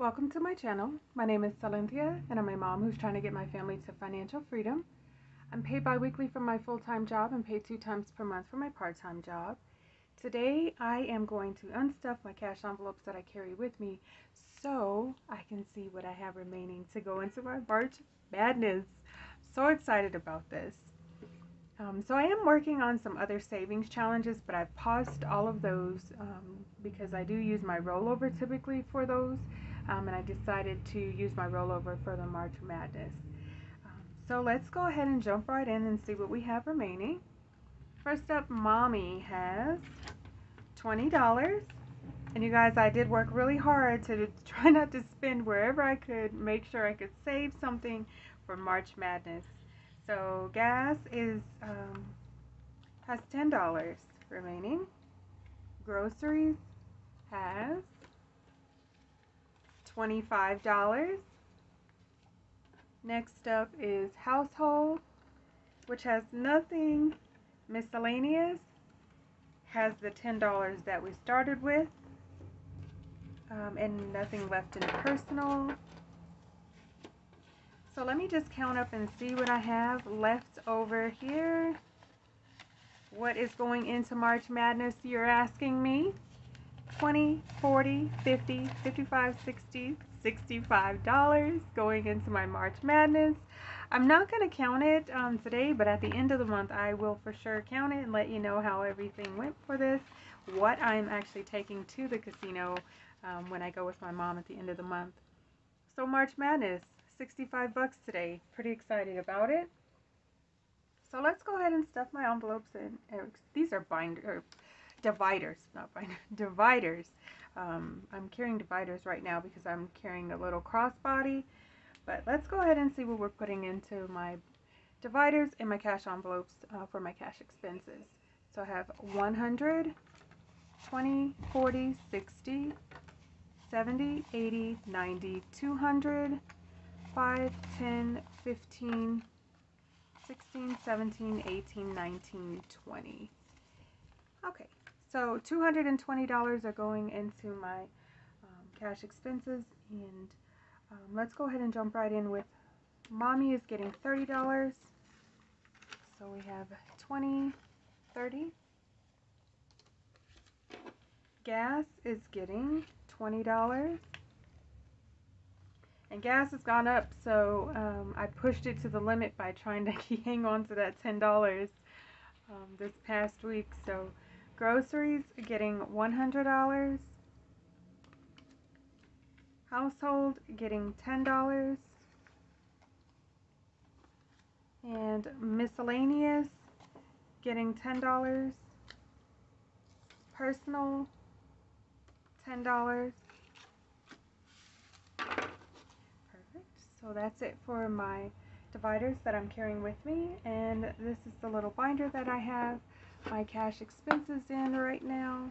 Welcome to my channel. My name is Silynthia and I'm a mom who's trying to get my family to financial freedom. I'm paid bi-weekly for my full-time job and paid two times per month for my part-time job. Today I am going to unstuff my cash envelopes that I carry with me so I can see what I have remaining to go into my March Madness. So excited about this. Um, so I am working on some other savings challenges, but I've paused all of those um, because I do use my rollover typically for those um, and I decided to use my rollover for the March Madness. Um, so let's go ahead and jump right in and see what we have remaining. First up, Mommy has $20. And you guys, I did work really hard to try not to spend wherever I could, make sure I could save something for March Madness. So gas is um, has $10 remaining. Groceries has $25. Next up is household, which has nothing miscellaneous, has the $10 that we started with, um, and nothing left in personal. So let me just count up and see what I have left over here. What is going into March Madness, you're asking me? 20 40 50 55 60 65 dollars going into my march madness. I'm not going to count it um, today but at the end of the month i will for sure count it and let you know how everything went for this what i'm actually taking to the casino um, when i go with my mom at the end of the month. So march madness 65 bucks today. Pretty excited about it. So let's go ahead and stuff my envelopes in these are binder dividers, not binder, dividers. Um, I'm carrying dividers right now because I'm carrying a little crossbody. But let's go ahead and see what we're putting into my dividers and my cash envelopes uh, for my cash expenses. So I have 100, 20, 40, 60, 70, 80, 90, 200, 5, 10, 15, 16, 17, 18, 19, 20. Okay, so $220 are going into my um, cash expenses and um, let's go ahead and jump right in with mommy is getting $30. So we have 20, 30. Gas is getting $20. And gas has gone up, so um, I pushed it to the limit by trying to hang on to that $10 um, this past week. So Groceries getting $100. Household getting $10. And miscellaneous getting $10. Personal $10. Perfect. So that's it for my dividers that I'm carrying with me. And this is the little binder that I have my cash expenses in right now.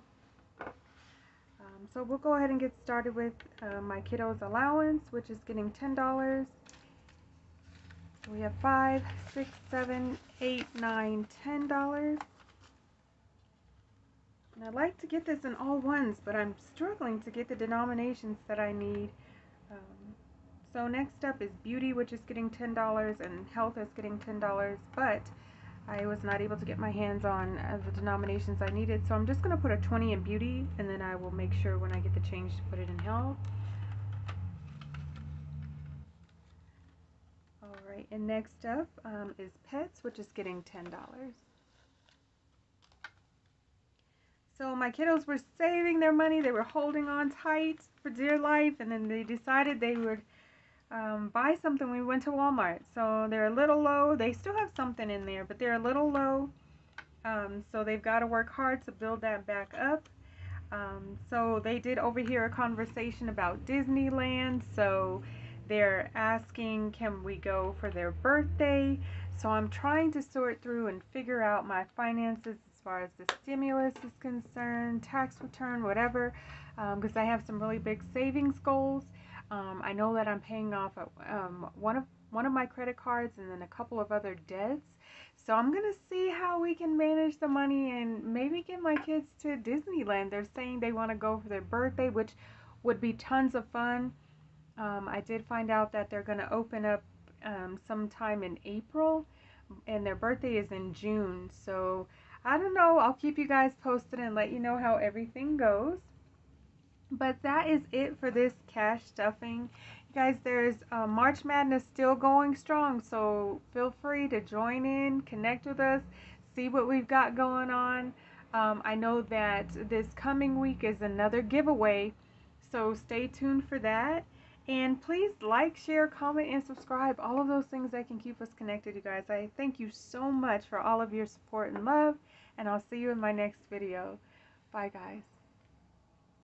Um, so we'll go ahead and get started with uh, my kiddo's allowance, which is getting $10. we have five, six, seven, eight, nine, ten dollars. And I'd like to get this in all ones, but I'm struggling to get the denominations that I need. Um, so next up is beauty, which is getting $10, and health is getting $10, but I was not able to get my hands on uh, the denominations I needed. So I'm just going to put a 20 in beauty and then I will make sure when I get the change to put it in health. Alright, and next up um, is pets, which is getting $10. So my kiddos were saving their money. They were holding on tight for dear life and then they decided they would um, buy something. We went to Walmart. So they're a little low. They still have something in there, but they're a little low. Um, so they've got to work hard to build that back up. Um, so they did overhear a conversation about Disneyland. So they're asking, can we go for their birthday? So I'm trying to sort through and figure out my finances as far as the stimulus is concerned, tax return, whatever, because um, I have some really big savings goals. Um, I know that I'm paying off um, one of one of my credit cards and then a couple of other debts. So I'm gonna see how we can manage the money and maybe get my kids to Disneyland. They're saying they want to go for their birthday, which would be tons of fun. Um, I did find out that they're going to open up um, sometime in April, and their birthday is in June. So I don't know. I'll keep you guys posted and let you know how everything goes. But that is it for this cash stuffing. You guys, there's uh, March Madness still going strong, so feel free to join in, connect with us, see what we've got going on. Um, I know that this coming week is another giveaway, so stay tuned for that. And please like, share, comment, and subscribe. All of those things that can keep us connected, you guys. I thank you so much for all of your support and love, and I'll see you in my next video. Bye, guys.